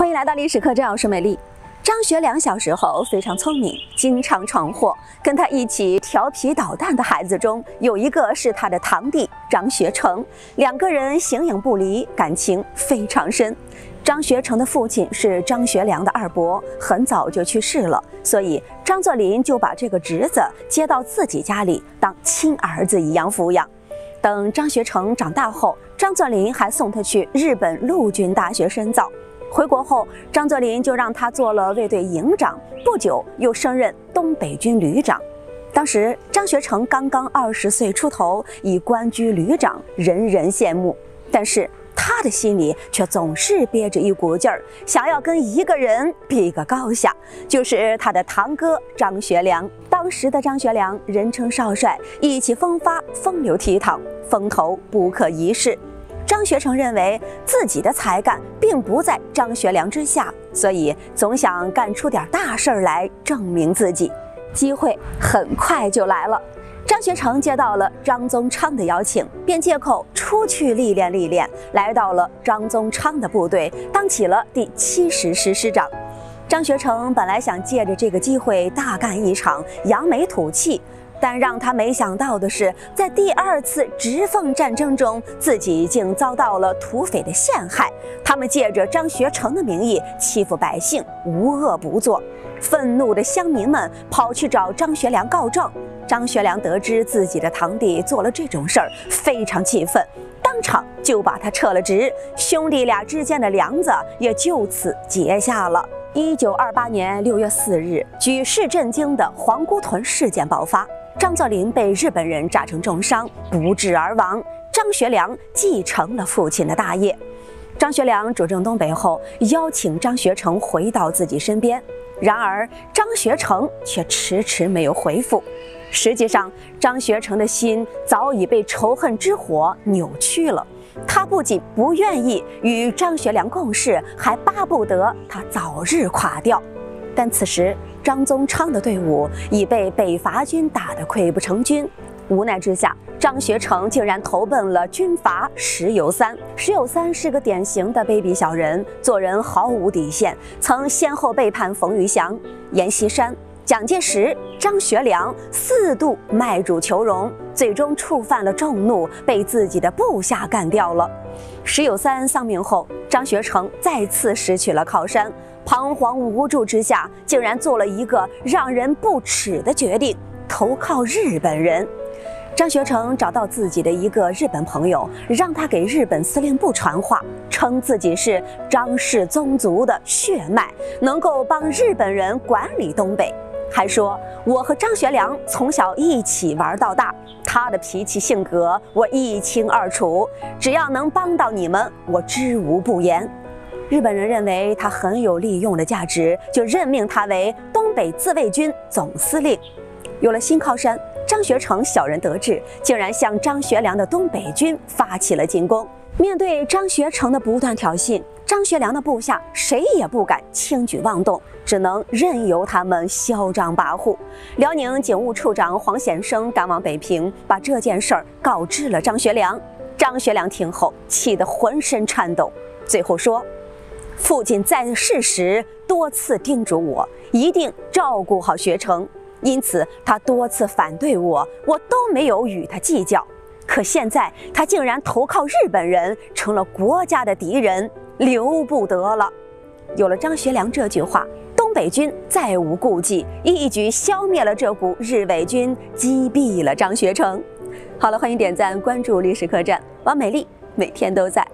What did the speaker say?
欢迎来到历史课，我是美丽。张学良小时候非常聪明，经常闯祸。跟他一起调皮捣蛋的孩子中，有一个是他的堂弟张学成，两个人形影不离，感情非常深。张学成的父亲是张学良的二伯，很早就去世了，所以张作霖就把这个侄子接到自己家里，当亲儿子一样抚养。等张学成长大后，张作霖还送他去日本陆军大学深造。回国后，张作霖就让他做了卫队营长，不久又升任东北军旅长。当时张学成刚刚二十岁出头，已官居旅长，人人羡慕。但是他的心里却总是憋着一股劲儿，想要跟一个人比个高下，就是他的堂哥张学良。当时的张学良人称少帅，意气风发，风流倜傥，风头不可一世。张学成认为自己的才干并不在张学良之下，所以总想干出点大事儿来证明自己。机会很快就来了，张学成接到了张宗昌的邀请，便借口出去历练历练，来到了张宗昌的部队，当起了第七十师师长。张学成本来想借着这个机会大干一场，扬眉吐气。但让他没想到的是，在第二次直奉战争中，自己竟遭到了土匪的陷害。他们借着张学成的名义欺负百姓，无恶不作。愤怒的乡民们跑去找张学良告状。张学良得知自己的堂弟做了这种事儿，非常气愤，当场就把他撤了职。兄弟俩之间的梁子也就此结下了。一九二八年六月四日，举世震惊的黄姑屯事件爆发。张作霖被日本人炸成重伤，不治而亡。张学良继承了父亲的大业。张学良主政东北后，邀请张学成回到自己身边。然而，张学成却迟迟没有回复。实际上，张学成的心早已被仇恨之火扭曲了。他不仅不愿意与张学良共事，还巴不得他早日垮掉。但此时，张宗昌的队伍已被北伐军打得溃不成军，无奈之下，张学成竟然投奔了军阀石友三。石友三是个典型的卑鄙小人，做人毫无底线，曾先后背叛冯玉祥、阎锡山、蒋介石、张学良，四度卖主求荣，最终触犯了众怒，被自己的部下干掉了。石友三丧命后，张学成再次失去了靠山。彷徨无助之下，竟然做了一个让人不齿的决定，投靠日本人。张学成找到自己的一个日本朋友，让他给日本司令部传话，称自己是张氏宗族的血脉，能够帮日本人管理东北。还说我和张学良从小一起玩到大，他的脾气性格我一清二楚，只要能帮到你们，我知无不言。日本人认为他很有利用的价值，就任命他为东北自卫军总司令。有了新靠山，张学成小人得志，竟然向张学良的东北军发起了进攻。面对张学成的不断挑衅，张学良的部下谁也不敢轻举妄动，只能任由他们嚣张跋扈。辽宁警务处长黄显生赶往北平，把这件事儿告知了张学良。张学良听后气得浑身颤抖，最后说。父亲在世时多次叮嘱我，一定照顾好学成，因此他多次反对我，我都没有与他计较。可现在他竟然投靠日本人，成了国家的敌人，留不得了。有了张学良这句话，东北军再无顾忌，一举消灭了这股日伪军，击毙了张学成。好了，欢迎点赞关注历史客栈，王美丽每天都在。